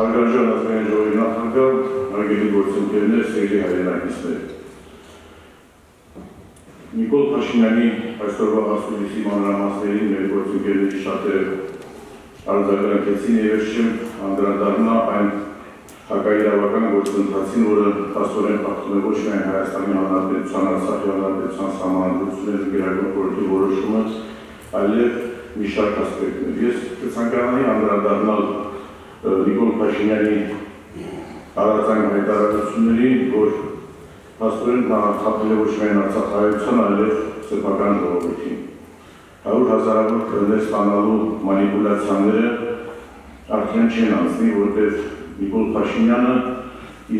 Հարգարժան ազգային ժողովի նախագահ, հարգելի գործընկերներ, սիրելի հայրենակիցներ։ Նիկոլ Փաշինյանի այսօրվա ասուլիսի մանրամասներին մեր գործընկերների շատերը արձագանքեցին եւ չեմ անդրադառնա այն հակաիրավական գործընթացին, որը փաստորեն խախտում է ոչ միայն Հայաստանի Հանրապետության, Արցախի Հանրապետության սահմանադրությունների գերագույն խորհրդի որոշումը, այլև մի շարք ասպեկտներ։ Ես կցանկանայի անդրադառնալ Նիկոլ Փաշինյանի հարացային հայտարարություններին, որ հաստորեն նախապել է ոչ միայն Արցախայության, այլև սեփական ժողովրդին։ 100 հազարավոր քրներ ստանալու մանիպուլյացիաները արդեն չեն անցնի, որտեղ Նիկոլ Փաշինյանը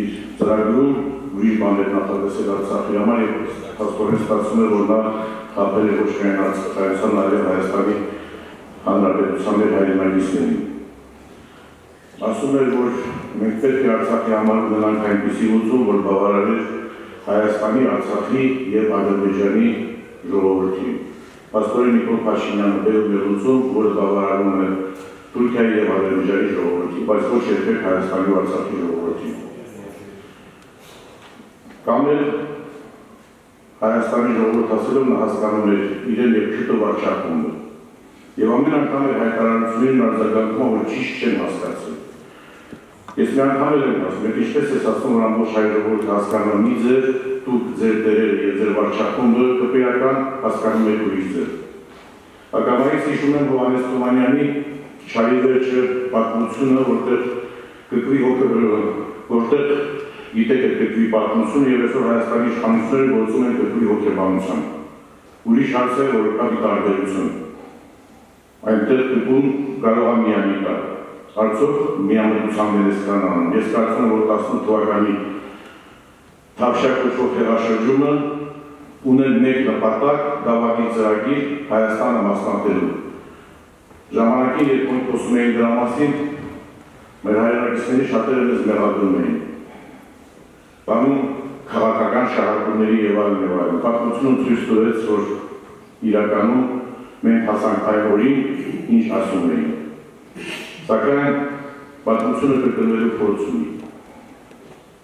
իր ծրագրում ուրիշ բան էր նախատեսել Արցախի համար եւ հաստորեն ստացվում է, որ նա խապել է ոչ միայն Արցախայության, այլև Հայաստանի Հանրապետության մեր հայրենագիցներին ասում էր, որ մենք պետք է Արցախի համար ունենանք այնպիսի լուծում, որ բավարարեր Հայաստանի, Արցախի եւ Ադրբեջանի ժողովրդին։ Պաստորի Նիկոլ Փաշինյանը բերում է լուծում, որը բավարարում է Թուրքիայի եւ Ադրբեջանի ժողովրդին, բայց ոչ երբեք Հայաստանի ու Արցախի ժողովրդին։ Կամ էլ Հայաստանի ժողովուրդ ասելով նա հասկանում էր իրեն եւ քյութը վարչակումը։ Եվ ամեն անգամ էր հայտարարություններին արձագանքում, որ ճիշտ չեն հասկացել։ Ես անգամ էլ եմ ասում, եք ինչպես ես ասում, ամբողջ հայրովորդ հասկանում մի ձեր, դուք ձեր դերերը եւ ձեր վարչախումբը կպեական հասկանում եք ուրիշ ձեր։ Ակամայից հիշում եմ Հովանես Թումանյանի շարի վերջը պատմությունը, որտեղ կկվի հոգը որտեղ գիտեք այդ կկվի պատմությունը եւ այսօր Հայաստանի իշխանությունները գործում են կկվի հոգեբանությամբ։ Ուրիշ հարց է, որ կա դիտարկություն։ Այնտեղ կկում կարող է միանի կա Արդյոք միամտության դերեսկան անում։ Ես կարծում եմ, որ 18 թվականի Թավշյա կոչվող հեղաշրջումը ունել մեկ նպատակ դավակի ծրագիր Հայաստանը մասնատելու։ Ժամանակին, երբ մենք խոսում էին դրա մասին, մեր հայրենակիցների շատերը մեզ մեղադրում էին։ Բանում քաղաքական շահարկումների եւ այլն եւ այլն։ Պատմությունը ցույց տվեց, որ իրականում մենք հասանք այն օրին, ինչ ասում էին Սակայն պատմությունը կրկնվելու փորձ ունի։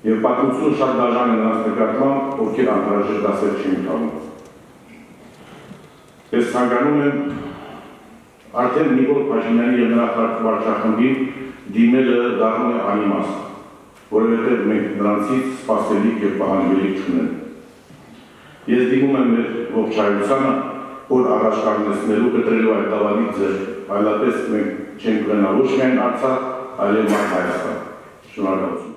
Եվ պատմությունը շատ դաժան է նրանց նկատմամբ, ովքեր անհրաժեշտ դասեր չեն կանում։ Ես ցանկանում եմ արդեն Նիկոլ Փաշինյանի եւ նրա քարտվարչախմբի դիմելը դառնում է անիմաստ, որովհետեւ մենք նրանցից սпасելիք եւ պահանջելիք չունենք։ Ես դիմում եմ մեր ողջայնությանը, որ առաջ կանգնեցնելու կտրելու այդ ավանդի ձեռքը այլապես մենք չենք ունենա ոչ միայն Արցախ, այլև Հայաստան։ Շնորհակալություն։